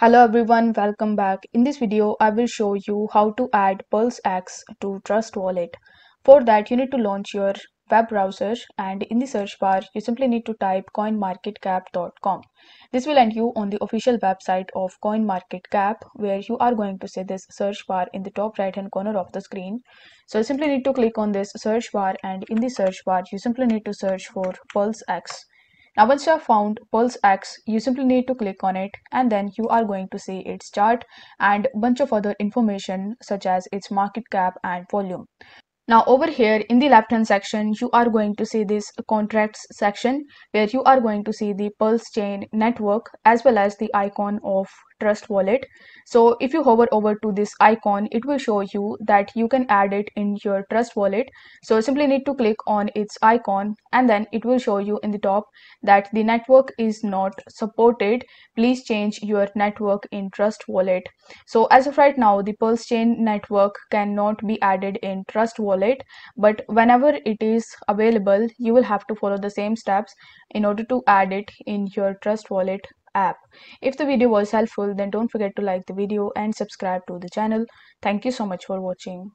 Hello everyone, welcome back. In this video, I will show you how to add PulseX to Trust Wallet. For that, you need to launch your web browser and in the search bar, you simply need to type coinmarketcap.com. This will land you on the official website of CoinMarketCap where you are going to see this search bar in the top right hand corner of the screen. So you simply need to click on this search bar and in the search bar, you simply need to search for PulseX. Now once you have found Pulse X, you simply need to click on it and then you are going to see its chart and bunch of other information such as its market cap and volume. Now over here in the left hand section, you are going to see this contracts section where you are going to see the Pulse chain network as well as the icon of trust wallet. So if you hover over to this icon it will show you that you can add it in your trust wallet. So simply need to click on its icon and then it will show you in the top that the network is not supported. Please change your network in trust wallet. So as of right now the pulse chain network cannot be added in trust wallet but whenever it is available you will have to follow the same steps in order to add it in your trust wallet app. If the video was helpful then don't forget to like the video and subscribe to the channel. Thank you so much for watching.